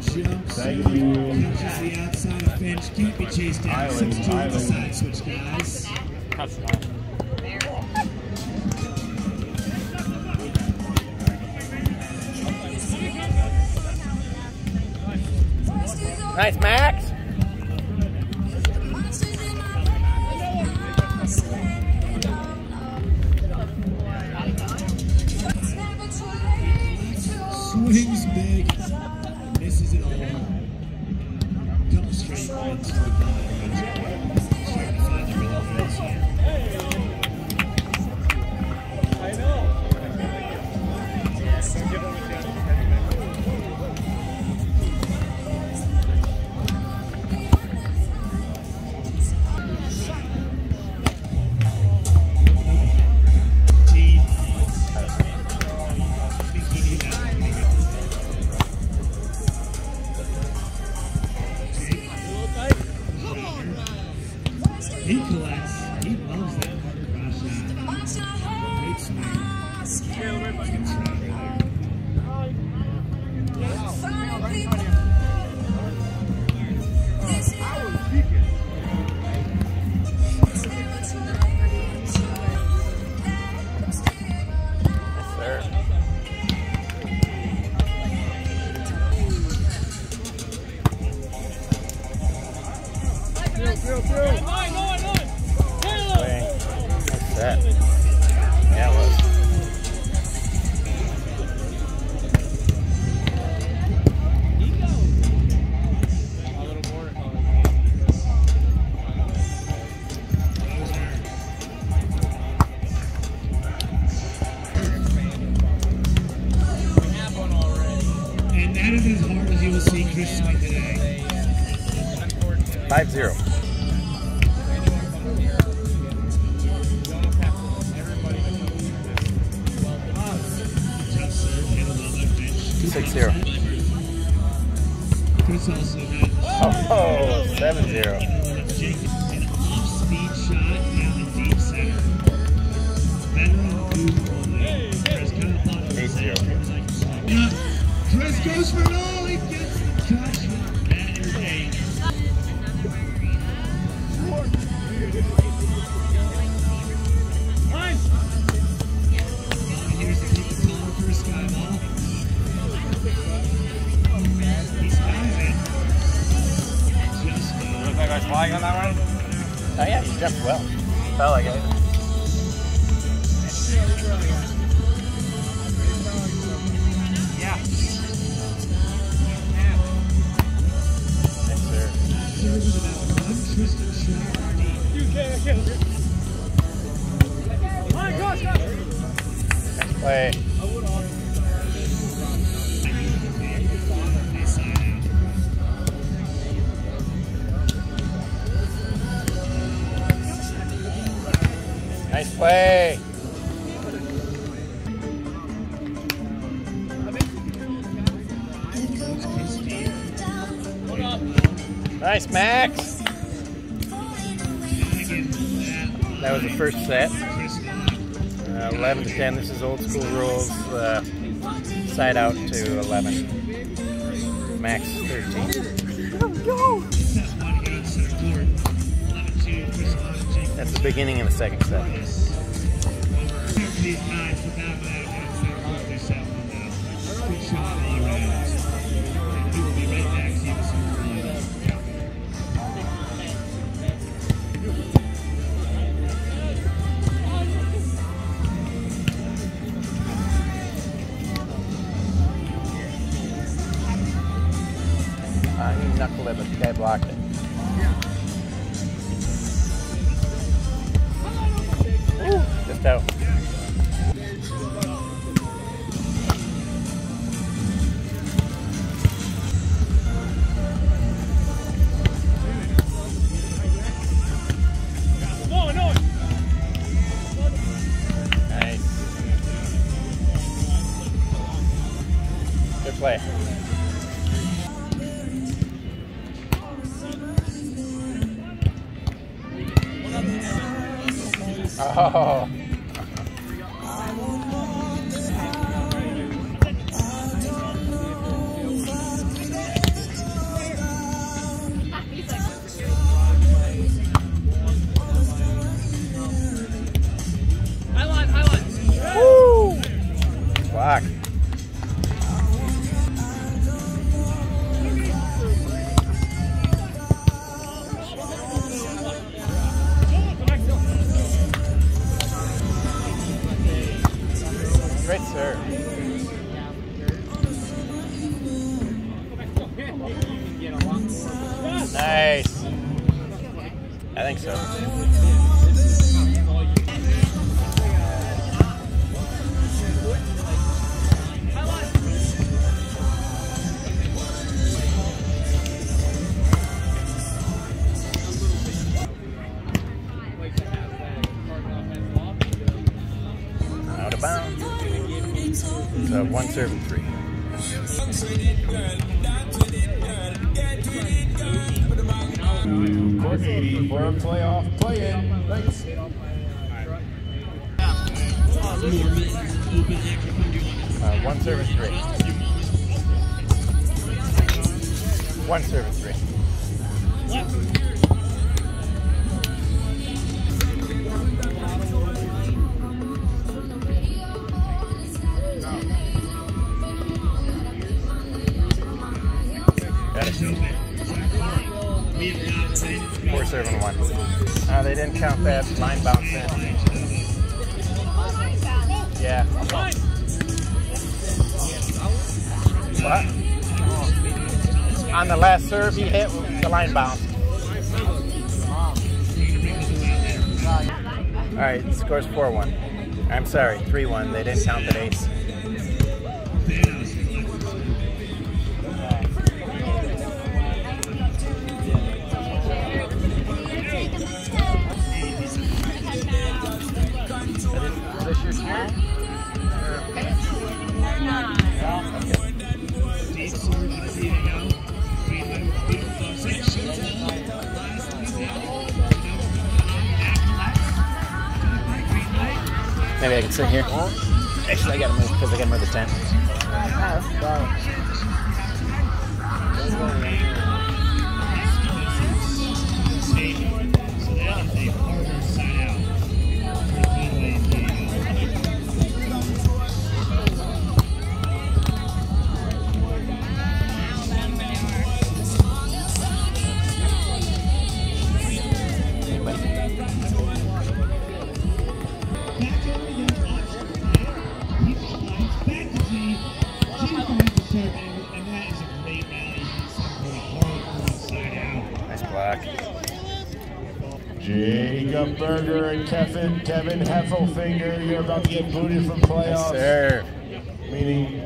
jumps. Thank you. Catches the outside of Finch. Can't be chased down. Island, 6 2 on the side switch, guys. Nice, Max. Five zero. Six zero. Had Oh, seven zero. Eight zero. Chris goes flying on that one. Oh yeah, jumped well. Like it. Yes, Nice play. Nice play. Nice, Max. That was the first set. Uh, 11 to 10. This is old school rules. Uh, side out to 11. Max 13. That's the beginning of the second set. 11, game like it. Oh. Great serve. Nice. I think so. So one serve and three. Court 80 for a playoff play-in. Thanks. Uh, one serve and three. One serve and three. Not played Four serve and one. Uh, they didn't count that line bounce in. Yeah. What? On the last serve he hit, the line bounce. All right, scores 4-1. I'm sorry, 3-1. They didn't count that ace. Maybe I can sit here. Actually, I gotta move because I gotta move the tent. Oh, State. So out. Nice block. Jacob Berger and Kevin Kevin Heffelfinger, you're about to get booted from Nice playoffs. serve. Meaning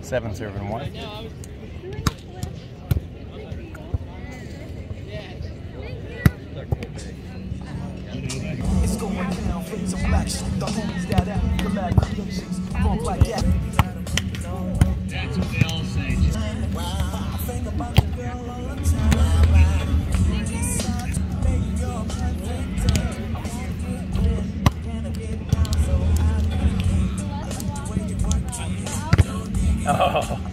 Seven serve and one. It's going down, fades of black. The homies that Oh,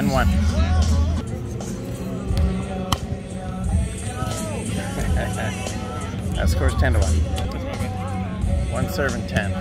10 1. that scores 10 to 1. One serve and 10.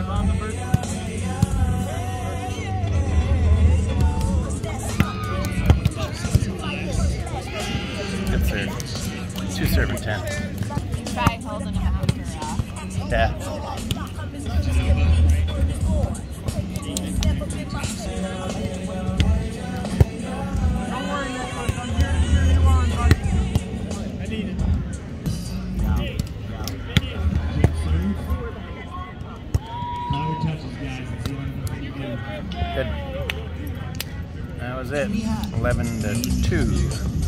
11 to 2.